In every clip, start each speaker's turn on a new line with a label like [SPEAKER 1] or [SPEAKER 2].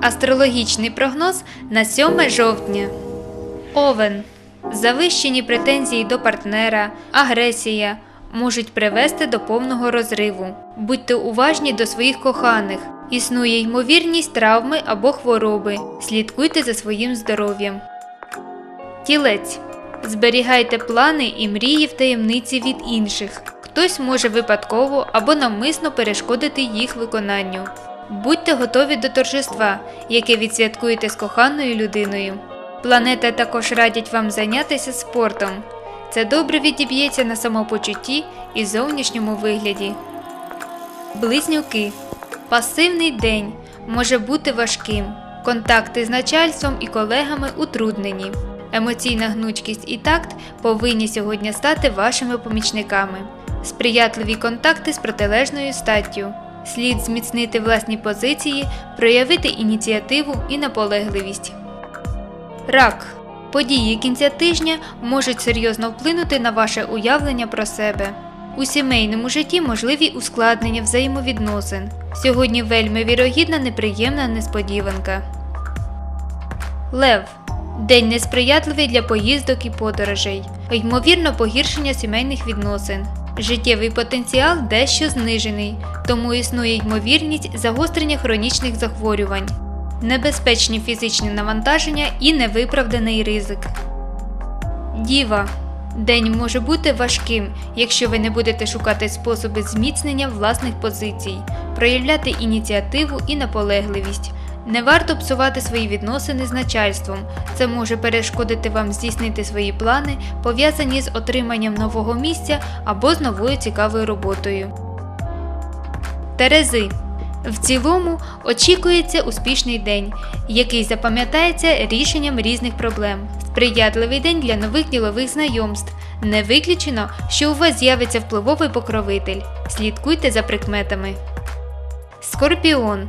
[SPEAKER 1] Астрологічний прогноз на 7 жовтня. Овен. Завищені претензії до партнера, агресія можуть привести до повного розриву. Будьте уважні до своїх коханих. Існує ймовірність травми або хвороби. Слідкуйте за своїм здоров'ям. Тілець. Зберігайте плани і мрії в таємниці від інших. Хтось може випадково або навмисно перешкодити їх виконанню. Будьте готові до торжества, яке відсвяткуєте з коханою людиною. Планети також радять вам зайнятися спортом. Це добре відіб'ється на самопочутті і зовнішньому вигляді. Близнюки. Пасивний день може бути важким. Контакти з начальством і колегами утруднені. Емоційна гнучкість і такт повинні сьогодні стати вашими помічниками. Сприятливі контакти з протилежною статтю. Слід зміцнити власні позиції, проявити ініціативу і наполегливість. Рак. Події кінця тижня можуть серйозно вплинути на ваше уявлення про себе. У сімейному житті можливі ускладнення взаємовідносин. Сьогодні вельми вірогідна неприємна несподіванка. Лев. День несприятливий для поїздок і подорожей. Ймовірно, погіршення сімейних відносин. Життєвий потенціал дещо знижений, тому існує ймовірність загострення хронічних захворювань, небезпечні фізичні навантаження і невиправданий ризик. Діва. День може бути важким, якщо ви не будете шукати способи зміцнення власних позицій, проявляти ініціативу і наполегливість. Не варто псувати свої відносини з начальством. Це може перешкодити вам здійснити свої плани, пов'язані з отриманням нового місця або з новою цікавою роботою. Терези. В цілому очікується успішний день, який запам'ятається рішенням різних проблем. Сприятливий день для нових ділових знайомств. Не виключено, що у вас з'явиться впливовий покровитель. Слідкуйте за прикметами. Скорпіон.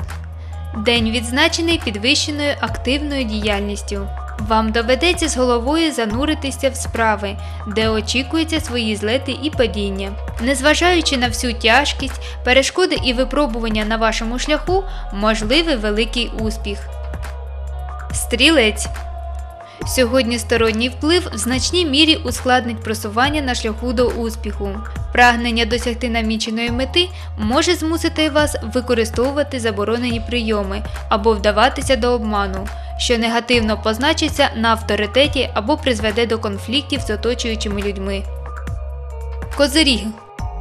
[SPEAKER 1] День відзначений підвищеною активною діяльністю. Вам доведеться з головою зануритися в справи, де очікуються свої злети і падіння. Незважаючи на всю тяжкість, перешкоди і випробування на вашому шляху, можливий великий успіх. Стрілець. Сьогодні сторонній вплив в значній мірі ускладнить просування на шляху до успіху. Прагнення досягти наміченої мети може змусити вас використовувати заборонені прийоми або вдаватися до обману, що негативно позначиться на авторитеті або призведе до конфліктів з оточуючими людьми. Козиріг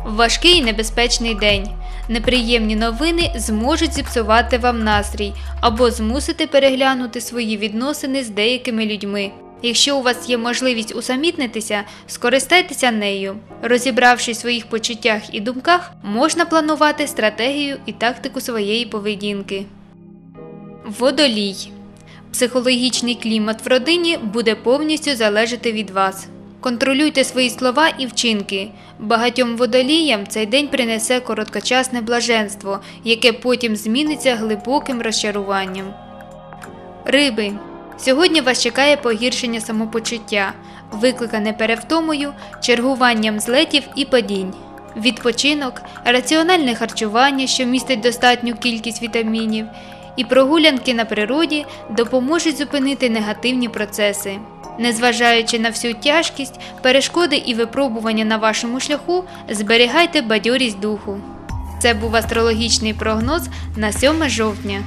[SPEAKER 1] важкий і небезпечний день. Неприємні новини зможуть зіпсувати вам настрій або змусити переглянути свої відносини з деякими людьми. Якщо у вас є можливість усамітнитися, скористайтеся нею. Розібравшись в своїх почуттях і думках, можна планувати стратегію і тактику своєї поведінки. Водолій. Психологічний клімат в родині буде повністю залежати від вас. Контролюйте свої слова і вчинки. Багатьом водоліям цей день принесе короткочасне блаженство, яке потім зміниться глибоким розчаруванням. Риби. Сьогодні вас чекає погіршення самопочуття, викликане перевтомою, чергуванням злетів і падінь. Відпочинок, раціональне харчування, що містить достатню кількість вітамінів, і прогулянки на природі допоможуть зупинити негативні процеси. Незважаючи на всю тяжкість, перешкоди і випробування на вашому шляху, зберігайте бадьорість духу. Це був астрологічний прогноз на 7 жовтня.